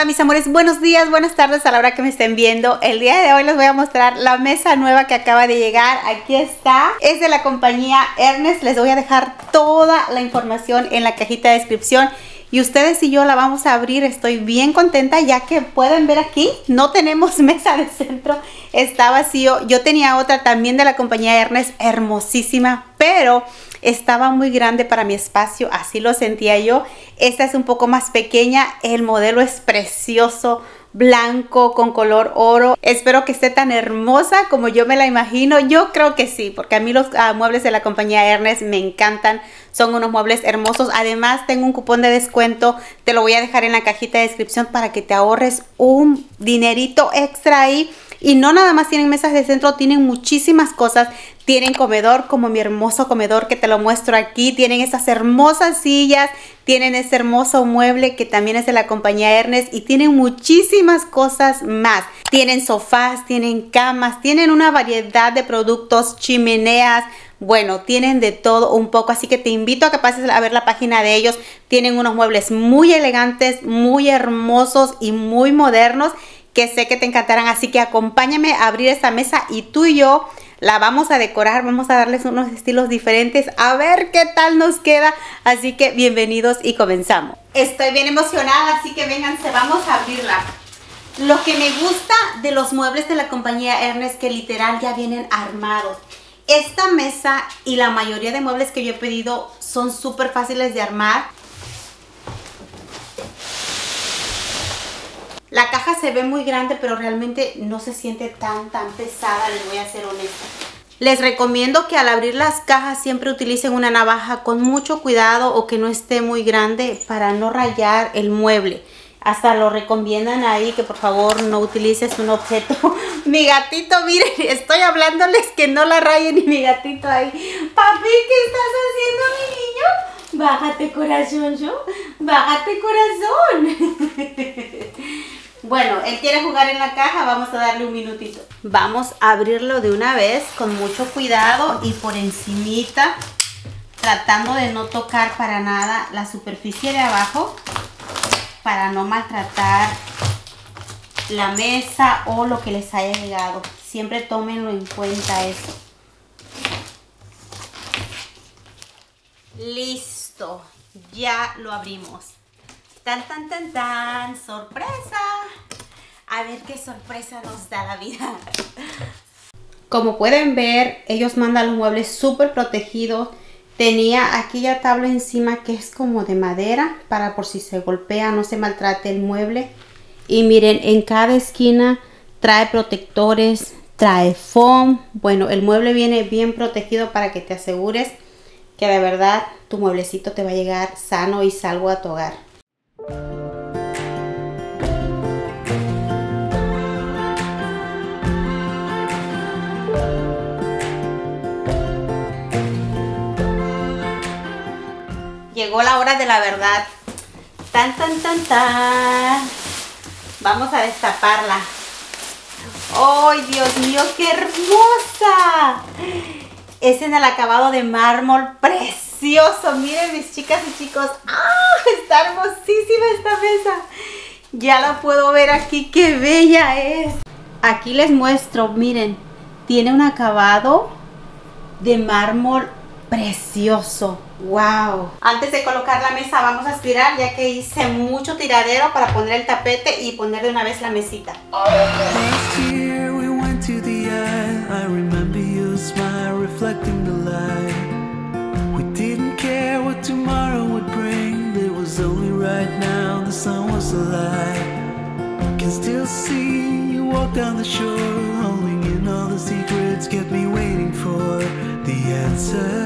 Hola mis amores, buenos días, buenas tardes a la hora que me estén viendo. El día de hoy les voy a mostrar la mesa nueva que acaba de llegar. Aquí está, es de la compañía Ernest. Les voy a dejar toda la información en la cajita de descripción. Y ustedes y yo la vamos a abrir, estoy bien contenta ya que pueden ver aquí, no tenemos mesa de centro, está vacío. Yo tenía otra también de la compañía Ernest, hermosísima, pero estaba muy grande para mi espacio, así lo sentía yo. Esta es un poco más pequeña, el modelo es precioso, blanco con color oro. Espero que esté tan hermosa como yo me la imagino. Yo creo que sí, porque a mí los ah, muebles de la compañía Ernest me encantan. Son unos muebles hermosos. Además, tengo un cupón de descuento. Te lo voy a dejar en la cajita de descripción para que te ahorres un dinerito extra ahí y no nada más tienen mesas de centro, tienen muchísimas cosas. Tienen comedor como mi hermoso comedor que te lo muestro aquí. Tienen esas hermosas sillas. Tienen ese hermoso mueble que también es de la compañía Ernest. Y tienen muchísimas cosas más. Tienen sofás, tienen camas, tienen una variedad de productos, chimeneas, bueno, tienen de todo un poco, así que te invito a que pases a ver la página de ellos. Tienen unos muebles muy elegantes, muy hermosos y muy modernos que sé que te encantarán. Así que acompáñame a abrir esta mesa y tú y yo la vamos a decorar, vamos a darles unos estilos diferentes, a ver qué tal nos queda. Así que bienvenidos y comenzamos. Estoy bien emocionada, así que vénganse, vamos a abrirla. Lo que me gusta de los muebles de la compañía Ernest que literal ya vienen armados. Esta mesa y la mayoría de muebles que yo he pedido son súper fáciles de armar. La caja se ve muy grande, pero realmente no se siente tan, tan pesada, les voy a ser honesta. Les recomiendo que al abrir las cajas siempre utilicen una navaja con mucho cuidado o que no esté muy grande para no rayar el mueble. Hasta lo recomiendan ahí que por favor no utilices un objeto. mi gatito, miren, estoy hablándoles que no la rayen y mi gatito ahí. Papi, ¿qué estás haciendo mi niño? Bájate corazón, yo. Bájate corazón. Bueno, él quiere jugar en la caja, vamos a darle un minutito. Vamos a abrirlo de una vez con mucho cuidado y por encimita, tratando de no tocar para nada la superficie de abajo para no maltratar la mesa o lo que les haya llegado. Siempre tómenlo en cuenta eso. Listo, ya lo abrimos. Tan, tan, tan, tan. ¡Sorpresa! A ver qué sorpresa nos da la vida. Como pueden ver, ellos mandan los muebles súper protegidos. Tenía aquí ya tabla encima que es como de madera para por si se golpea no se maltrate el mueble. Y miren, en cada esquina trae protectores, trae foam. Bueno, el mueble viene bien protegido para que te asegures que de verdad tu mueblecito te va a llegar sano y salvo a tu hogar. Llegó la hora de la verdad. Tan, tan, tan, tan. Vamos a destaparla. ¡Ay, Dios mío, qué hermosa! Es en el acabado de mármol precioso. Miren mis chicas y chicos. ¡Ah! Está hermosísima esta mesa. Ya la puedo ver aquí. ¡Qué bella es! Aquí les muestro, miren. Tiene un acabado de mármol precioso. ¡Wow! Antes de colocar la mesa vamos a aspirar ya que hice mucho tiradero para poner el tapete y poner de una vez la mesita. Can still see you walk down the shore Holding in all the secrets Kept me waiting for the answers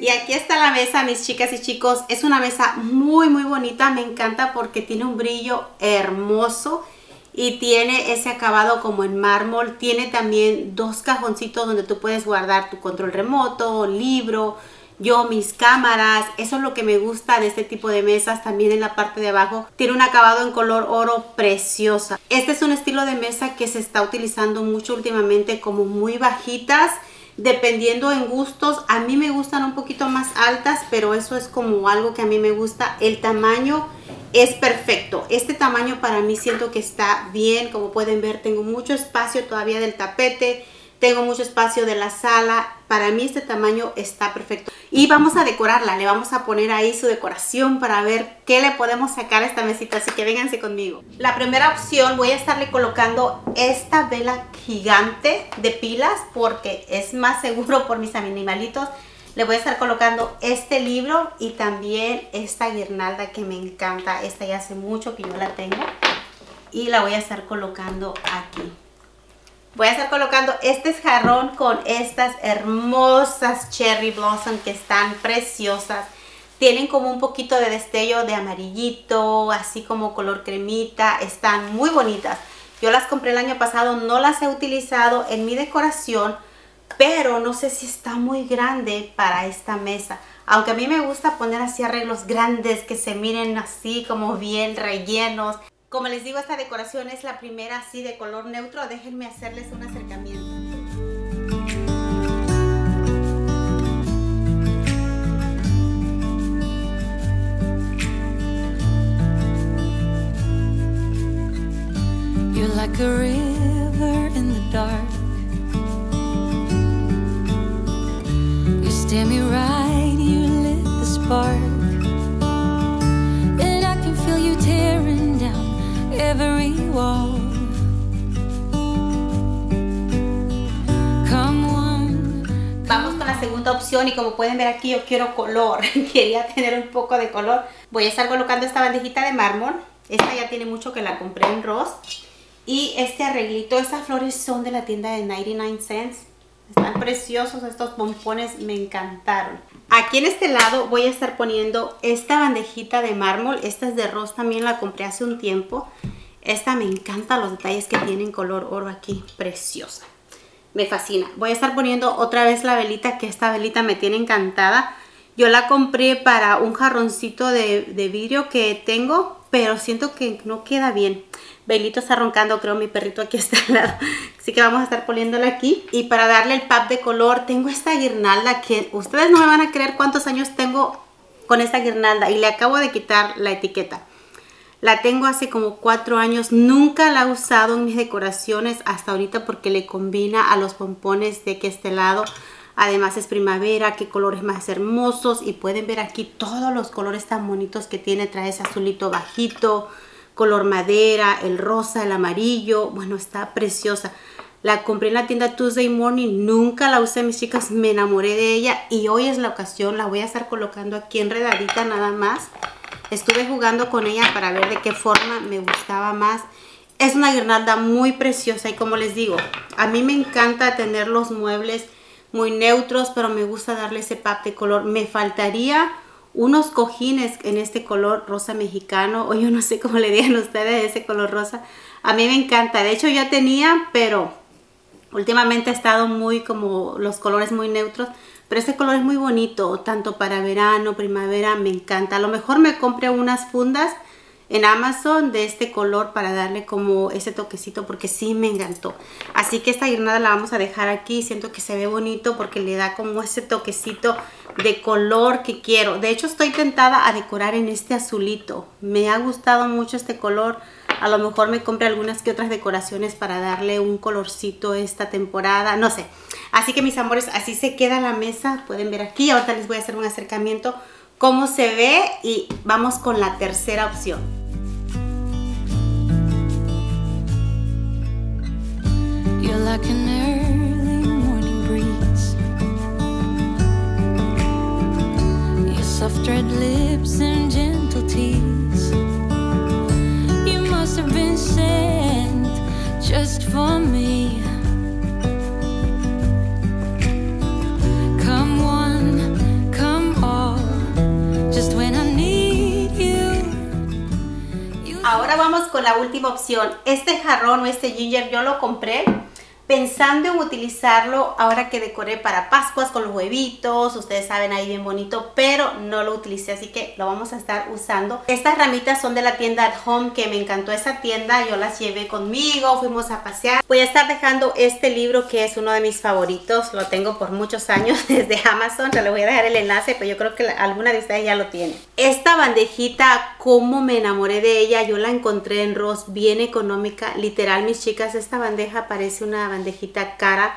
Y aquí está la mesa, mis chicas y chicos. Es una mesa muy, muy bonita. Me encanta porque tiene un brillo hermoso y tiene ese acabado como en mármol. Tiene también dos cajoncitos donde tú puedes guardar tu control remoto, libro, yo mis cámaras. Eso es lo que me gusta de este tipo de mesas. También en la parte de abajo tiene un acabado en color oro preciosa. Este es un estilo de mesa que se está utilizando mucho últimamente como muy bajitas dependiendo en gustos. A mí me gustan un poquito más altas, pero eso es como algo que a mí me gusta. El tamaño es perfecto. Este tamaño para mí siento que está bien. Como pueden ver, tengo mucho espacio todavía del tapete. Tengo mucho espacio de la sala. Para mí este tamaño está perfecto. Y vamos a decorarla. Le vamos a poner ahí su decoración para ver qué le podemos sacar a esta mesita. Así que vénganse conmigo. La primera opción voy a estarle colocando esta vela gigante de pilas porque es más seguro por mis animalitos. Le voy a estar colocando este libro y también esta guirnalda que me encanta. Esta ya hace mucho que yo la tengo. Y la voy a estar colocando aquí. Voy a estar colocando este jarrón con estas hermosas cherry blossom que están preciosas. Tienen como un poquito de destello de amarillito, así como color cremita. Están muy bonitas. Yo las compré el año pasado, no las he utilizado en mi decoración, pero no sé si está muy grande para esta mesa. Aunque a mí me gusta poner así arreglos grandes que se miren así como bien rellenos. Como les digo, esta decoración es la primera así de color neutro. Déjenme hacerles un acercamiento. Vamos con la segunda opción y como pueden ver aquí yo quiero color, quería tener un poco de color. Voy a estar colocando esta bandejita de mármol, esta ya tiene mucho que la compré en Ross. Y este arreglito, estas flores son de la tienda de 99 cents. Están preciosos estos pompones, me encantaron. Aquí en este lado voy a estar poniendo esta bandejita de mármol. Esta es de Ross, también la compré hace un tiempo. Esta me encanta los detalles que tiene en color oro aquí, preciosa. Me fascina. Voy a estar poniendo otra vez la velita, que esta velita me tiene encantada. Yo la compré para un jarroncito de, vidrio que tengo, pero siento que no queda bien. Belito está roncando, creo mi perrito aquí está al lado. Así que vamos a estar poniéndola aquí. Y para darle el pap de color, tengo esta guirnalda que ustedes no me van a creer cuántos años tengo con esta guirnalda. Y le acabo de quitar la etiqueta. La tengo hace como cuatro años. Nunca la he usado en mis decoraciones hasta ahorita porque le combina a los pompones de que este lado. Además es primavera, qué colores más hermosos. Y pueden ver aquí todos los colores tan bonitos que tiene. Trae ese azulito bajito, color madera, el rosa, el amarillo. Bueno, está preciosa. La compré en la tienda Tuesday Morning, nunca la usé mis chicas, me enamoré de ella y hoy es la ocasión, la voy a estar colocando aquí enredadita nada más. Estuve jugando con ella para ver de qué forma me gustaba más. Es una guirnalda muy preciosa y como les digo, a mí me encanta tener los muebles muy neutros, pero me gusta darle ese pap de color. Me faltaría unos cojines en este color rosa mexicano, o yo no sé cómo le digan ustedes ese color rosa. A mí me encanta, de hecho ya tenía, pero últimamente ha estado muy como los colores muy neutros. Pero este color es muy bonito, tanto para verano, primavera, me encanta. A lo mejor me compré unas fundas en Amazon de este color para darle como ese toquecito porque sí me encantó. Así que esta guirnalda la vamos a dejar aquí. Siento que se ve bonito porque le da como ese toquecito de color que quiero. De hecho estoy tentada a decorar en este azulito. Me ha gustado mucho este color. A lo mejor me compré algunas que otras decoraciones para darle un colorcito esta temporada. No sé. Así que mis amores, así se queda la mesa. Pueden ver aquí. Ahorita les voy a hacer un acercamiento cómo se ve y vamos con la tercera opción. You're like an early morning breeze. Your soft red lips and gentle tease. You must have been sent just for con la última opción. Este jarrón o este ginger yo lo compré pensando en utilizarlo ahora que decoré para Pascuas con los huevitos, ustedes saben ahí bien bonito, pero no lo utilicé, así que lo vamos a estar usando. Estas ramitas son de la tienda At Home, que me encantó esa tienda, yo las llevé conmigo, fuimos a pasear. Voy a estar dejando este libro que es uno de mis favoritos, lo tengo por muchos años desde Amazon, te lo voy a dejar el enlace, pero yo creo que alguna de ustedes ya lo tiene. Esta bandejita, como me enamoré de ella, yo la encontré en Ross, bien económica, literal mis chicas, esta bandeja parece una bandejita cara,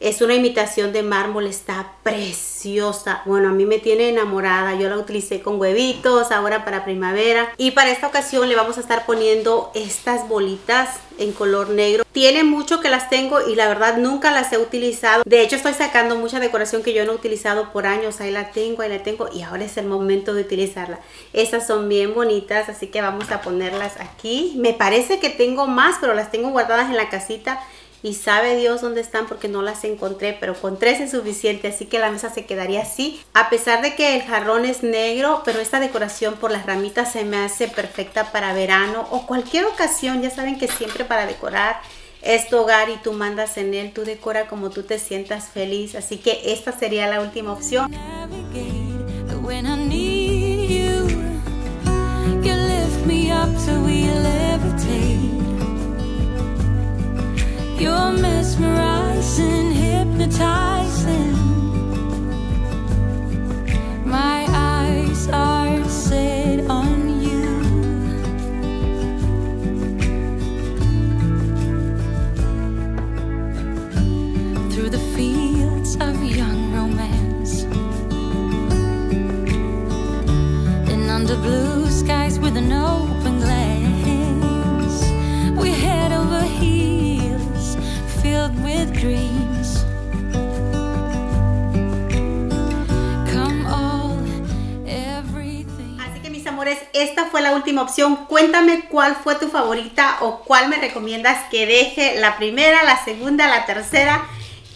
es una imitación de mármol, está preciosa. Bueno, a mí me tiene enamorada. Yo la utilicé con huevitos, ahora para primavera. Y para esta ocasión le vamos a estar poniendo estas bolitas en color negro. Tiene mucho que las tengo y la verdad nunca las he utilizado. De hecho estoy sacando mucha decoración que yo no he utilizado por años. Ahí la tengo, ahí la tengo y ahora es el momento de utilizarla. Estas son bien bonitas, así que vamos a ponerlas aquí. Me parece que tengo más, pero las tengo guardadas en la casita y sabe Dios dónde están porque no las encontré, pero con tres es suficiente, así que la mesa se quedaría así. A pesar de que el jarrón es negro, pero esta decoración por las ramitas se me hace perfecta para verano o cualquier ocasión. Ya saben que siempre para decorar es hogar y tú mandas en él, tú decora como tú te sientas feliz, así que esta sería la última opción. You're mesmerizing, hypnotizing. Esta fue la última opción. Cuéntame cuál fue tu favorita o cuál me recomiendas que deje la primera, la segunda, la tercera.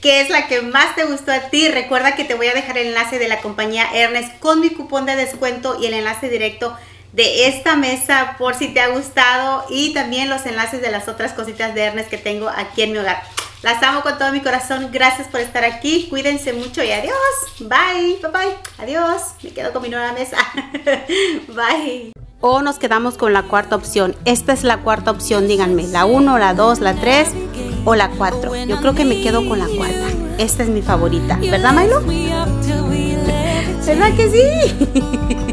¿Qué es la que más te gustó a ti? Recuerda que te voy a dejar el enlace de la compañía Ernest con mi cupón de descuento y el enlace directo de esta mesa por si te ha gustado y también los enlaces de las otras cositas de Ernest que tengo aquí en mi hogar. Las amo con todo mi corazón. Gracias por estar aquí. Cuídense mucho y adiós. Bye. Bye bye. Adiós. Me quedo con mi nueva mesa. bye. O nos quedamos con la cuarta opción. Esta es la cuarta opción, díganme. La 1, la 2, la 3 o la 4. Yo creo que me quedo con la cuarta. Esta es mi favorita. ¿Verdad, Milo? ¿Verdad que sí?